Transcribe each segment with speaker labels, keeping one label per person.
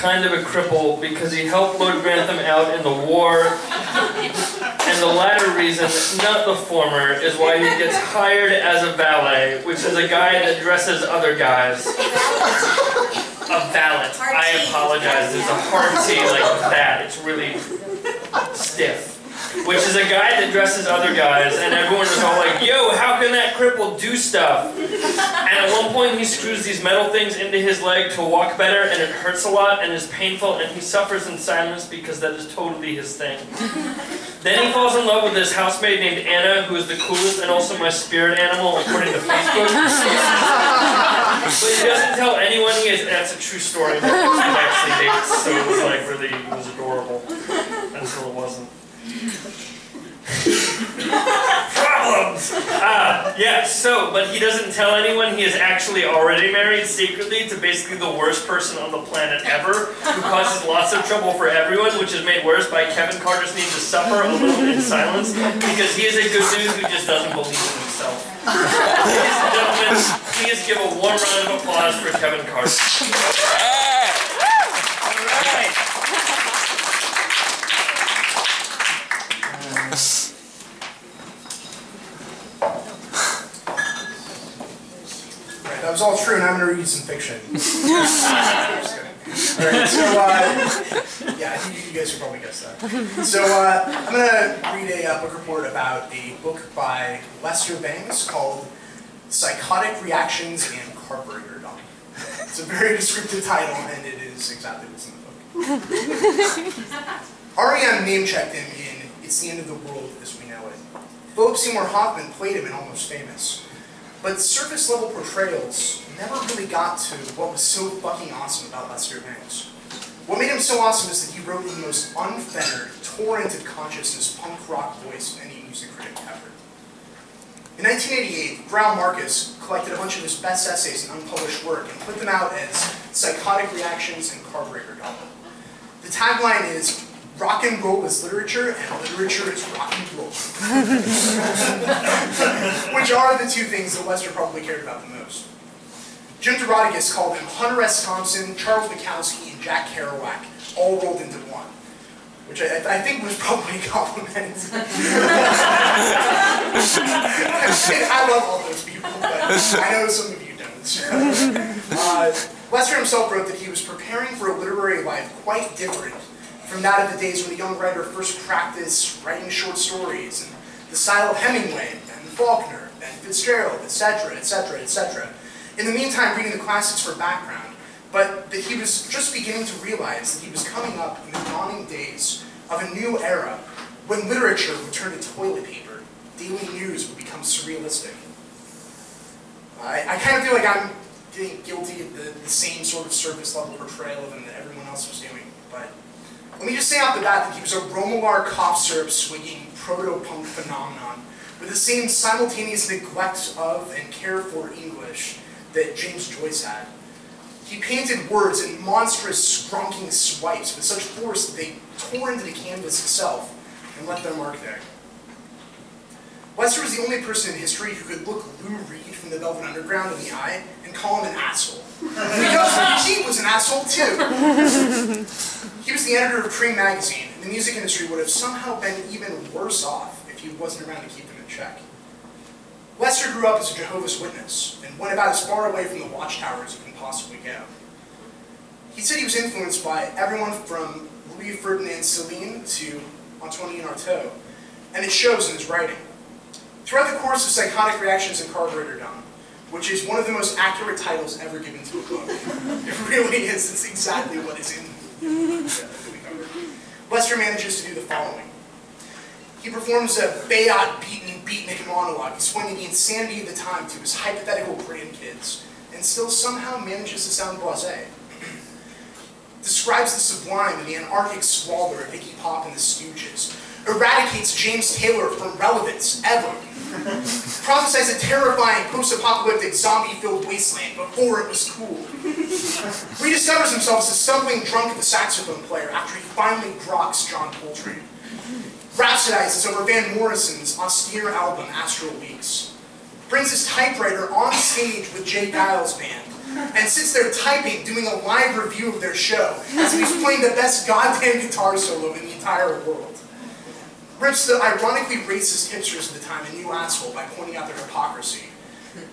Speaker 1: kind of a cripple because he helped Lord Grantham out in the war. And the latter reason, not the former, is why he gets hired as a valet, which is a guy that dresses other guys. A valet. I apologize. There's a hard T like that. It's really stiff. Which is a guy that dresses other guys, and everyone is all like, yo, how can that cripple do stuff? And at one point he screws these metal things into his leg to walk better, and it hurts a lot and is painful, and he suffers in silence because that is totally his thing. Then he falls in love with this housemaid named Anna, who is the coolest and also my spirit animal according to Facebook. but he doesn't tell anyone he is. That's a true story. Actually dates, so it was like really, it was adorable until it wasn't. Problems! Ah, yeah, so, but he doesn't tell anyone he is actually already married secretly to basically the worst person on the planet ever, who causes lots of trouble for everyone, which is made worse by Kevin Carter's need to suffer a little in silence, because he is a good dude who just doesn't believe in himself. Ladies and gentlemen, please give a warm round of applause for Kevin Carter.
Speaker 2: That was all true, and I'm going to read some fiction. Alright, so, uh, yeah, I think you guys should probably guess that. So, uh, I'm going to read a uh, book report about a book by Lester Bangs called Psychotic Reactions in Carburetor Dung. It's a very descriptive title, and it is exactly what's in the book. REM name-checked him in It's the End of the World as We Know It. Philip Seymour Hoffman played him in Almost Famous. But surface level portrayals never really got to what was so fucking awesome about Lester Bangs. What made him so awesome is that he wrote the most unfettered, torrent of consciousness punk rock voice of any music critic ever. In 1988, Greil Marcus collected a bunch of his best essays and unpublished work and put them out as Psychotic Reactions and Carburetor Dung. The tagline is, rock and roll is literature and literature is rock and roll. Which are the two things that Lester probably cared about the most. Jim DeRogatis called him Hunter S. Thompson, Charles Bukowski, and Jack Kerouac, all rolled into one. Which I, I think was probably a compliment. I love all those people, but I know some of you don't. Uh, Lester himself wrote that he was preparing for a literary life quite different from that of the days when the young writer first practiced writing short stories and the style of Hemingway and Faulkner and Fitzgerald, etc., etc., etc. In the meantime, reading the classics for background, but that he was just beginning to realize that he was coming up in the dawning days of a new era when literature would turn to toilet paper, daily news would become surrealistic. I, I kind of feel like I'm getting guilty of the, the same sort of surface level portrayal of him that everyone else was doing, but let me just say off the bat that he was a Romilar cough syrup swinging proto-punk phenomenon with the same simultaneous neglect of and care for English that James Joyce had. He painted words in monstrous, scrunking swipes with such force that they tore into the canvas itself and left their mark there. Lester was the only person in history who could look Lou Reed from the Velvet Underground in the eye and call him an asshole. Because he was an asshole too. Was the editor of Creem magazine, the music industry would have somehow been even worse off if he wasn't around to keep them in check. Lester grew up as a Jehovah's Witness and went about as far away from the watchtower as you can possibly go. He said he was influenced by everyone from Louis Ferdinand Céline to Antoine Artaud, and it shows in his writing. Throughout the course of Psychotic Reactions and Carburetor Dung, which is one of the most accurate titles ever given to a book. it really is, it's exactly what is in Lester manages to do the following. He performs a Bayat beaten beatnik monologue explaining the insanity of the time to his hypothetical grandkids, and still somehow manages to sound blasé. Describes the sublime and the anarchic squalor of Iggy Pop and the Stooges, eradicates James Taylor from relevance, ever. Prophesies a terrifying post-apocalyptic zombie-filled wasteland before it was cool. Rediscovers himself as a stumbling drunk the saxophone player after he finally grokks John Coltrane. Rhapsodizes over Van Morrison's austere album, Astral Weeks. Brings his typewriter on stage with J. Geils' band, and sits there typing, doing a live review of their show, as he's playing the best goddamn guitar solo in the entire world. Rips the ironically racist hipsters of the time a new asshole by pointing out their hypocrisy.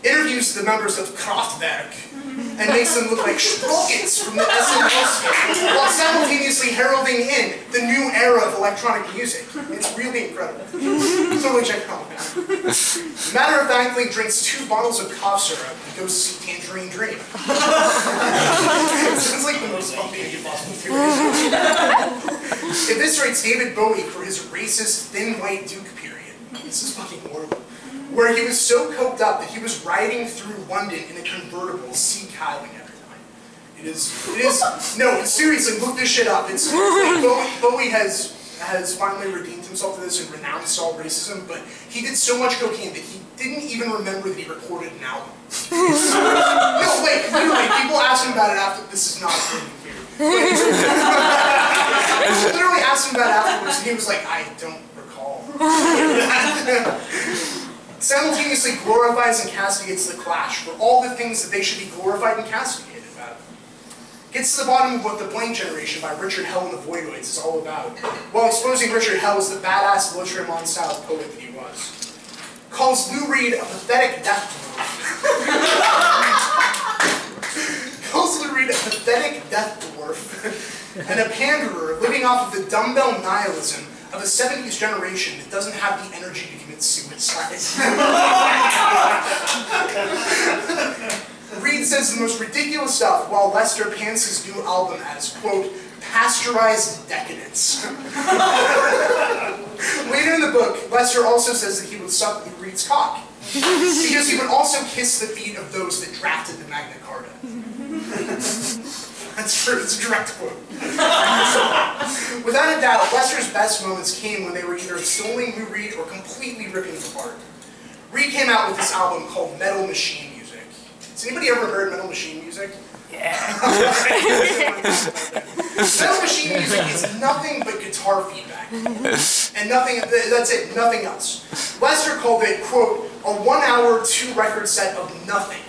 Speaker 2: Interviews the members of Kraftwerk and makes them look like sprockets from the SNL while simultaneously heralding in the new era of electronic music. It's really incredible. totally check it out. Matter of factly drinks two bottles of cough syrup and goes to see Tangerine Dream. Sounds like the most fun thing you possibly do. Eviscerates David Bowie for his racist thin white duke period. This is fucking horrible. Where he was so coked up that he was riding through London in a convertible, sea every night. It is, it is, no, seriously, look this shit up. It's, Bowie, has, has finally redeemed himself to this and renounced all racism, but he did so much cocaine that he didn't even remember that he recorded an album. no, wait, literally, people asked him about it after, this is not a thing here. literally asked him about it afterwards, and he was like, I don't recall. Simultaneously glorifies and castigates the Clash for all the things that they should be glorified and castigated about. Gets to the bottom of what The Blank Generation by Richard Hell and the Voidoids is all about, while exposing Richard Hell as the badass Lautréamont style poet that he was. Calls Lou Reed a pathetic death. Calls Lou Reed a pathetic death and a panderer living off of the dumbbell nihilism of a 70s generation that doesn't have the energy to commit suicide. Reed says the most ridiculous stuff while Lester pans his new album as, quote, pasteurized decadence. Later in the book, Lester also says that he would suck Reed's cock. Because he would also kiss the feet of those that drafted the Magna Carta. That's true, it's a direct quote. Without a doubt, Lester's best moments came when they were either extolling Lou Reed or completely ripping him apart. Reed came out with this album called Metal Machine Music. Has anybody ever heard Metal Machine Music? Yeah. Metal Machine Music is nothing but guitar feedback. And nothing, that's it, nothing else. Lester called it, quote, a one hour, two record set of nothing.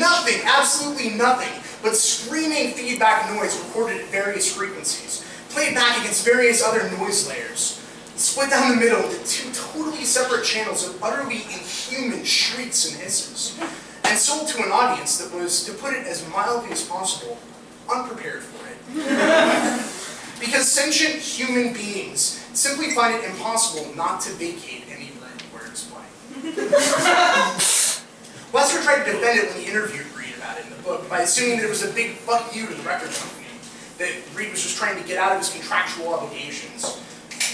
Speaker 2: Nothing, absolutely nothing, but screaming feedback noise recorded at various frequencies, played back against various other noise layers, split down the middle into two totally separate channels of utterly inhuman shrieks and hisses, and sold to an audience that was, to put it as mildly as possible, unprepared for it. because sentient human beings simply find it impossible not to vacate any room where it's playing. Lester tried to defend it when he interviewed Reed about it in the book by assuming that it was a big fuck you to the record company, that Reed was just trying to get out of his contractual obligations.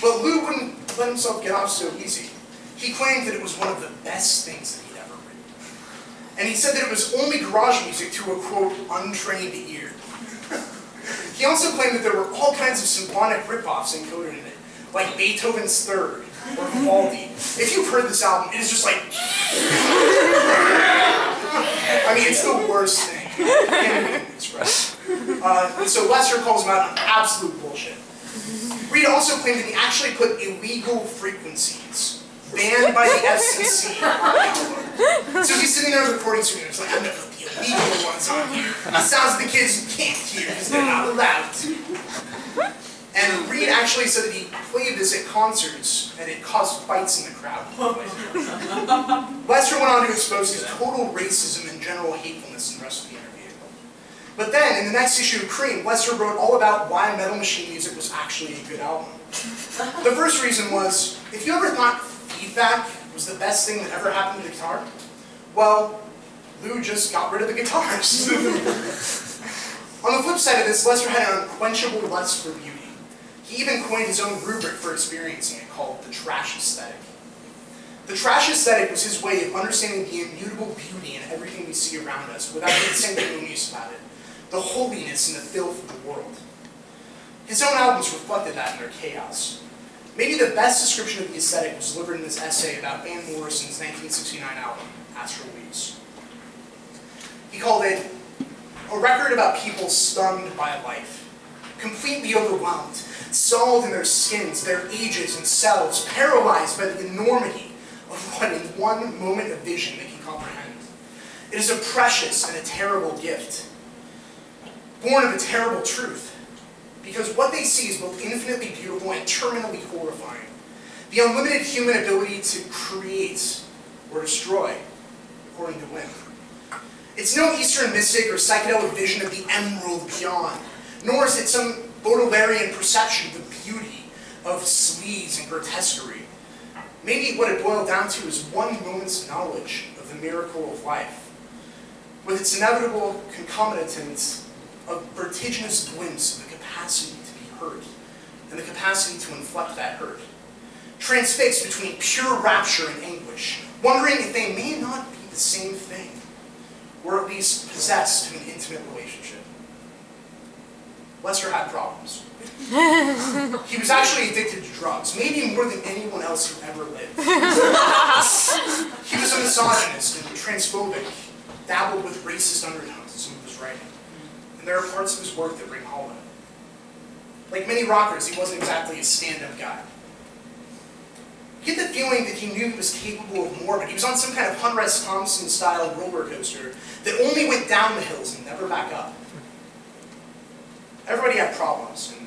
Speaker 2: But Lou wouldn't let himself get off so easy. He claimed that it was one of the best things that he'd ever written. And he said that it was only garage music to a, quote, untrained ear. he also claimed that there were all kinds of symphonic ripoffs encoded in it, like Beethoven's Third, or Vivaldi. If you've heard this album, it is just like... I mean, it's the worst thing. I can't even express. Uh, and so Lester calls him out on absolute bullshit. Reed also claimed that he actually put illegal frequencies banned by the FCC on the album. So he's sitting there in the recording studio, it's like, I'm gonna put the illegal ones on here. The sounds of the kids can't hear because they're not allowed to. And Reed actually said that he played this at concerts and it caused fights in the crowd. Lester went on to expose his total racism and general hatefulness in the rest of the interview. But then, in the next issue of Creem, Lester wrote all about why Metal Machine Music was actually a good album. The first reason was, if you ever thought feedback was the best thing that ever happened to the guitar, well, Lou just got rid of the guitars. On the flip side of this, Lester had an unquenchable lust for beauty. He even coined his own rubric for experiencing it called the trash aesthetic. The trash aesthetic was his way of understanding the immutable beauty in everything we see around us without being sanctimonious about it, the holiness and the filth of the world. His own albums reflected that in their chaos. Maybe the best description of the aesthetic was delivered in this essay about Van Morrison's 1969 album, Astral Weeks. He called it a record about people stunned by life, completely overwhelmed, stalled in their skins, their ages and selves, paralyzed by the enormity of what in one moment of vision they can comprehend. It is a precious and a terrible gift, born of a terrible truth. Because what they see is both infinitely beautiful and terminally horrifying. The unlimited human ability to create or destroy, according to whim. It's no Eastern mystic or psychedelic vision of the emerald beyond, nor is it some Baudelairean perception of the beauty of sleaze and grotesquerie. Maybe what it boiled down to is one moment's knowledge of the miracle of life, with its inevitable concomitants of vertiginous glimpse of the capacity to be hurt, and the capacity to inflect that hurt. Transfixed between pure rapture and anguish, wondering if they may not be the same thing, or at least possessed to an intimate relationship. Lester had problems. he was actually addicted to drugs, maybe more than anyone else who ever lived. he was a misogynist and transphobic, dabbled with racist undertones in some of his writing. And there are parts of his work that ring hollow. Like many rockers, he wasn't exactly a stand-up guy. You get the feeling that he knew he was capable of more, but he was on some kind of Hunter Thompson-style roller coaster that only went down the hills and never back up. Everybody had problems, and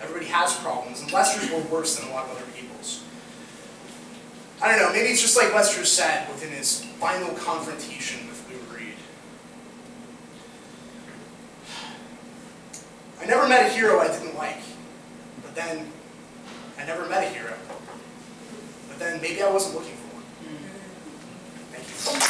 Speaker 2: everybody has problems, and Lester's were worse than a lot of other people's. I don't know, maybe it's just like Lester said within his final confrontation with Lou Reed. I never met a hero I didn't like, but then I never met a hero. But then maybe I wasn't looking for one. Thank you.